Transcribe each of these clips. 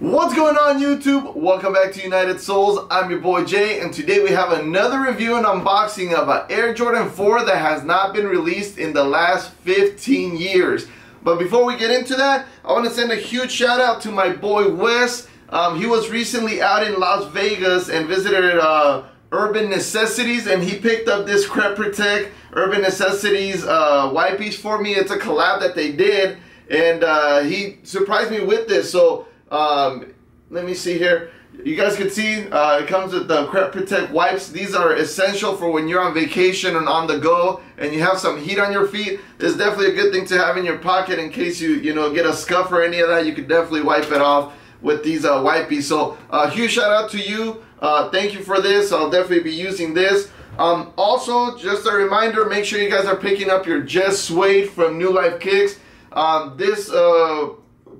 What's going on YouTube? Welcome back to United Soles. I'm your boy Jay and today we have another review and unboxing of an Air Jordan 4 that has not been released in the last 15 years. But before we get into that, I want to send a huge shout out to my boy Wes. Um, he was recently out in Las Vegas and visited uh, Urban Necessities and he picked up this Crep Protect Urban Necessities uh, piece for me. It's a collab that they did and uh, he surprised me with this. So um, let me see here. You guys can see uh, it comes with the Crep Protect wipes. These are essential for when you're on vacation and on the go and you have some heat on your feet. It's definitely a good thing to have in your pocket in case you, you know, get a scuff or any of that. You can definitely wipe it off with these uh, wipes. So uh, huge shout out to you. Uh, thank you for this. I'll definitely be using this. Um, also, just a reminder, make sure you guys are picking up your Just Suede from New Life Kicks. Um, this uh,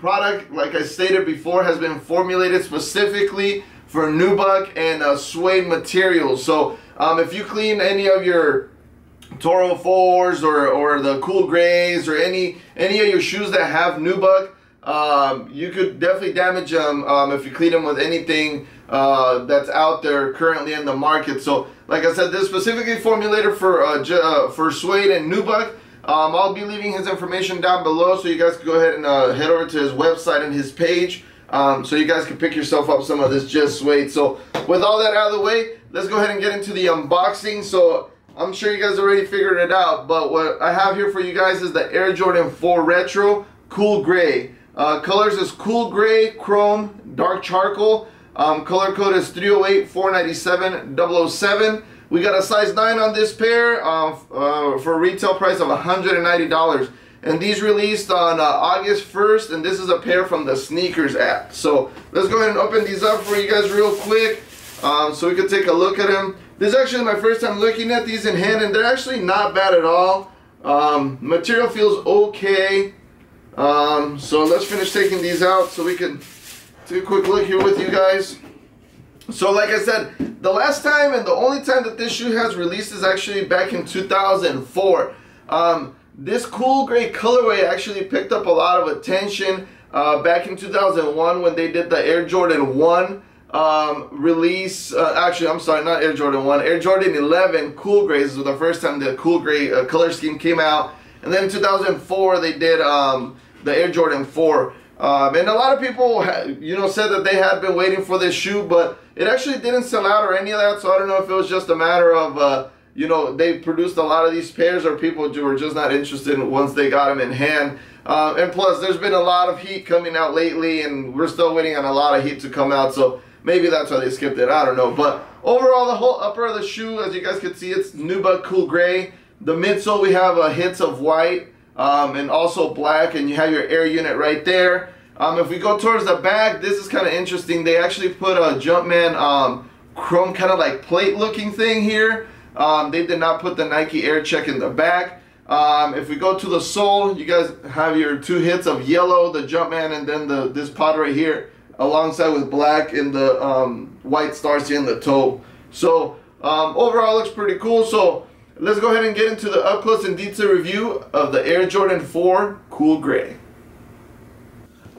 product, like I stated before, has been formulated specifically for nubuck and uh, suede materials. So um, if you clean any of your Toro 4s or, or the Cool Grays or any, any of your shoes that have nubuck, um, you could definitely damage them um, if you clean them with anything uh, that's out there currently in the market. So, like I said, this specifically formulated for uh, uh, for suede and nubuck. Um, I'll be leaving his information down below so you guys can go ahead and uh, head over to his website and his page um, so you guys can pick yourself up some of this Just Suede. So with all that out of the way, let's go ahead and get into the unboxing. So I'm sure you guys already figured it out, but what I have here for you guys is the Air Jordan 4 Retro Cool Gray. Uh, colors is Cool Gray, Chrome, Dark Charcoal. Um, color code is 308 497 007. We got a size 9 on this pair uh, uh, for retail price of $190. And these released on uh, August 1st, and this is a pair from the Sneakers app. So let's go ahead and open these up for you guys real quick um, so we can take a look at them. This is actually my first time looking at these in hand, and they're actually not bad at all. Um, material feels okay. Um, so let's finish taking these out so we can take a quick look here with you guys. So like I said, the last time and the only time that this shoe has released is actually back in 2004. Um, this cool gray colorway actually picked up a lot of attention uh, back in 2001 when they did the Air Jordan 1 um, release. Uh, actually, I'm sorry, not Air Jordan 1, Air Jordan 11 cool grays was the first time the cool gray uh, color scheme came out. And then in 2004 they did um, the Air Jordan 4. Um, and a lot of people, you know, said that they had been waiting for this shoe, but it actually didn't sell out or any of that. So I don't know if it was just a matter of, uh, you know, they produced a lot of these pairs or people were just not interested once they got them in hand. Uh, and plus, there's been a lot of heat coming out lately, and we're still waiting on a lot of heat to come out. So maybe that's why they skipped it. I don't know. But overall, the whole upper of the shoe, as you guys can see, it's Nubuck Cool Gray. The midsole, we have a hits of white um, and also black and you have your air unit right there. Um, if we go towards the back, this is kind of interesting. They actually put a Jumpman um, chrome kind of like plate looking thing here. Um, they did not put the Nike Air Check in the back. Um, if we go to the sole, you guys have your two hits of yellow, the Jumpman, and then the this pod right here alongside with black and the um, white stars here in the toe. So um, overall looks pretty cool. So let's go ahead and get into the up close and detail review of the Air Jordan 4 Cool Gray.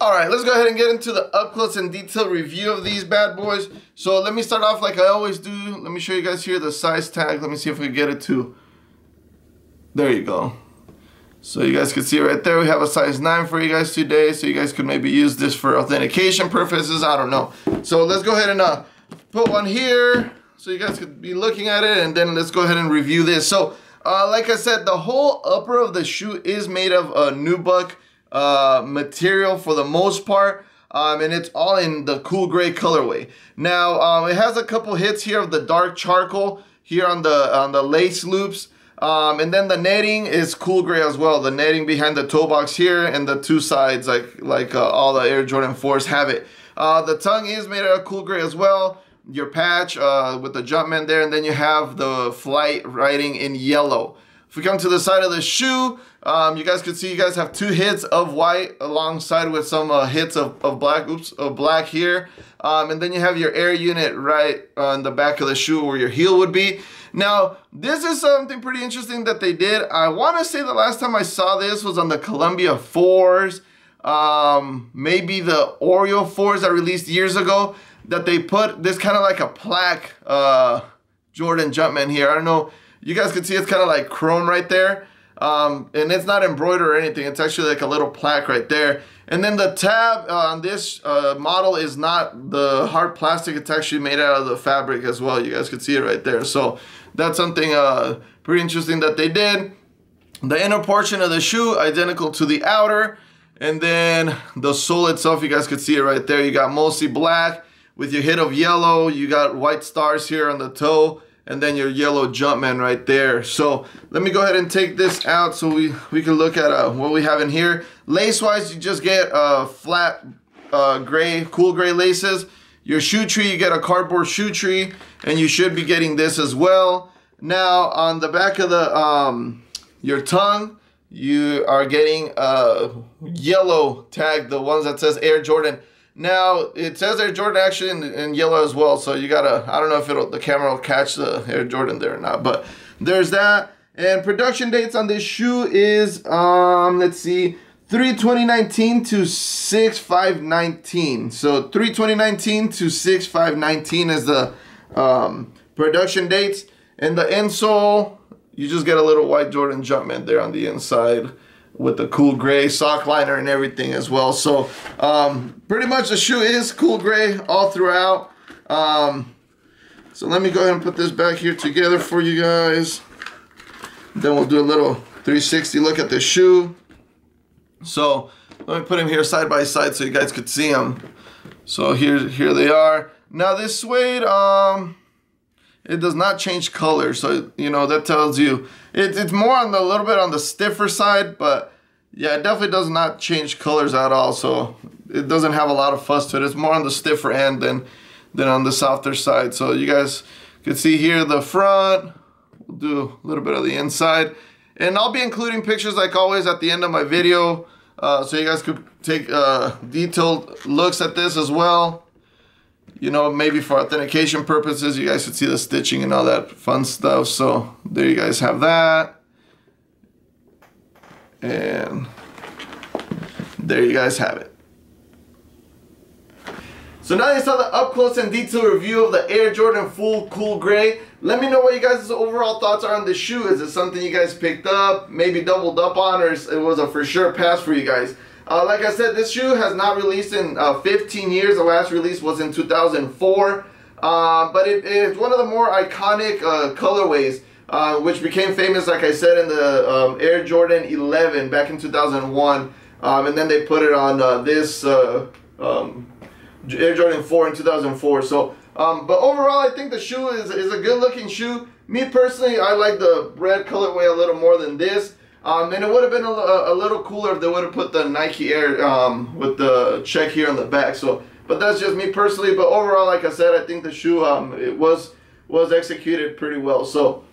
Alright, let's go ahead and get into the up close and detailed review of these bad boys. So let me start off like I always do. Let me show you guys here the size tag. Let me see if we can get it to. There you go. So you guys can see right there, we have a size 9 for you guys today. So you guys could maybe use this for authentication purposes. I don't know. So let's go ahead and uh, put one here so you guys could be looking at it and then let's go ahead and review this. So uh, like I said, the whole upper of the shoe is made of a nubuck uh, material for the most part. Um, and it's all in the cool gray colorway. Now, um, it has a couple hits here of the dark charcoal here on the on the lace loops. Um, and then the netting is cool gray as well. The netting behind the toe box here and the two sides like like uh, all the Air Jordan 4s have it. Uh, the tongue is made out of cool gray as well your patch uh, with the Jumpman there, and then you have the flight writing in yellow. If we come to the side of the shoe, um, you guys can see you guys have two hits of white alongside with some uh, hits of, of black, oops, of black here. Um, and then you have your air unit right on the back of the shoe where your heel would be. Now, this is something pretty interesting that they did. I want to say the last time I saw this was on the Columbia 4s. um, maybe the Oreo 4s that released years ago that they put this kind of like a plaque uh, Jordan Jumpman here. I don't know. You guys can see it's kind of like chrome right there. Um, and it's not embroidered or anything. It's actually like a little plaque right there. And then the tab uh, on this uh, model is not the hard plastic. It's actually made out of the fabric as well. You guys can see it right there. So that's something uh, pretty interesting that they did. The inner portion of the shoe identical to the outer. And then the sole itself, you guys can see it right there. You got mostly black with your hit of yellow. You got white stars here on the toe and then your yellow Jumpman right there. So let me go ahead and take this out so we, we can look at uh, what we have in here. Lace-wise, you just get uh, flat uh, gray, cool gray laces. Your shoe tree, you get a cardboard shoe tree, and you should be getting this as well. Now, on the back of the um, your tongue, you are getting a yellow tag, the ones that says Air Jordan. Now, it says Air Jordan actually in, in, yellow as well, so you gotta, I don't know if it'll, the camera will catch the Air Jordan there or not, but there's that. And production dates on this shoe is, um, let's see, 3 2019 to 6 519. So 3 2019 to 6 519 is the um, production dates. And the insole, you just get a little white Jordan Jumpman there on the inside with the cool gray sock liner and everything as well. So um, pretty much the shoe is cool gray all throughout. Um, so let me go ahead and put this back here together for you guys. Then we'll do a little 360 look at the shoe. So let me put them here side by side so you guys could see them. So here, here they are. Now this suede, um, it does not change color. So, you know, that tells you it, it's more on the little bit on the stiffer side, but yeah, it definitely does not change colors at all. So it doesn't have a lot of fuss to it. It's more on the stiffer end than, than on the softer side. So you guys can see here the front. We'll do a little bit of the inside. And I'll be including pictures like always at the end of my video. Uh, so you guys could take uh, detailed looks at this as well you know, maybe for authentication purposes, you guys could see the stitching and all that fun stuff. So there you guys have that. And there you guys have it. So now you saw the up close and detailed review of the Air Jordan 4 Cool Gray. Let me know what you guys' overall thoughts are on the shoe. Is it something you guys picked up, maybe doubled up on, or it was a for sure pass for you guys? Uh, like I said, this shoe has not released in uh, 15 years. The last release was in 2004. Uh, but it is one of the more iconic uh, colorways, uh, which became famous, like I said, in the um, Air Jordan 11 back in 2001. Um, and then they put it on uh, this um, Air Jordan 4 in 2004. So, um, but overall, I think the shoe is, is a good looking shoe. Me personally, I like the red colorway a little more than this. Um, and it would have been a, a, little cooler if they would have put the Nike Air um, with the check here on the back. So, but that's just me personally. But overall, like I said, I think the shoe um, it was was executed pretty well. So,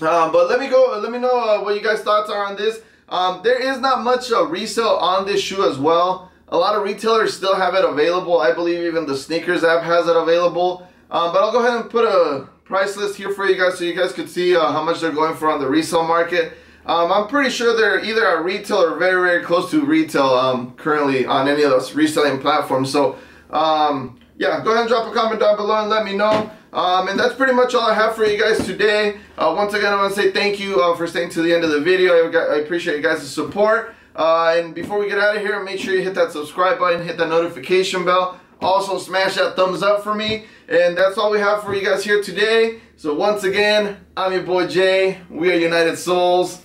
um, but let me go. Let me know uh, what you guys' thoughts are on this. Um, there is not much uh, resale on this shoe as well. A lot of retailers still have it available. I believe even the sneakers app has it available. Um, but I'll go ahead and put a price list here for you guys so you guys could see uh, how much they're going for on the resale market. Um, I'm pretty sure they're either at retail or very, very close to retail um, currently on any of those reselling platforms. So, um, yeah, go ahead and drop a comment down below and let me know. Um, and that's pretty much all I have for you guys today. Uh, once again, I want to say thank you uh, for staying to the end of the video. I, I appreciate you guys' support. Uh, and before we get out of here, make sure you hit that subscribe button, hit that notification bell. Also, smash that thumbs up for me. And that's all we have for you guys here today. So once again, I'm your boy Jay. We are United Soles.